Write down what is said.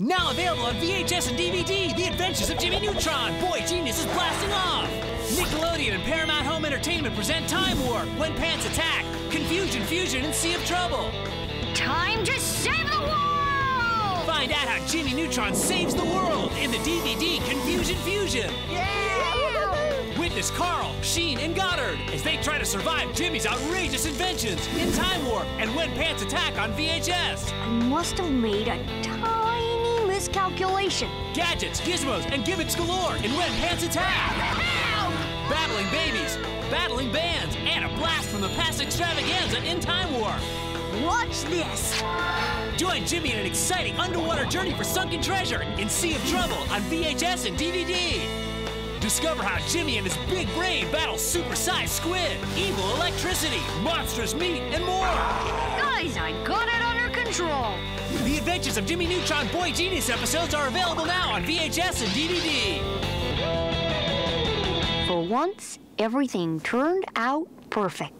Now available on VHS and DVD, The Adventures of Jimmy Neutron. Boy Genius is blasting off. Nickelodeon and Paramount Home Entertainment present Time Warp, When Pants Attack, Confusion Fusion, and Sea of Trouble. Time to save the world! Find out how Jimmy Neutron saves the world in the DVD Confusion Fusion. Yeah! Witness Carl, Sheen, and Goddard as they try to survive Jimmy's outrageous inventions in Time Warp and When Pants Attack on VHS. I must have made a tiny miscalculation. Gadgets, gizmos, and gimmicks galore in When Pants Attack. Battling babies, battling bands, and a blast from the past extravaganza in Time Warp. Watch this. Join Jimmy in an exciting underwater journey for sunken treasure in Sea of Trouble on VHS and DVD. Discover how Jimmy and his big brain battle supersized squid, evil electricity, monstrous meat, and more. Guys, I got it control. The Adventures of Jimmy Neutron Boy Genius episodes are available now on VHS and DVD. For once, everything turned out perfect.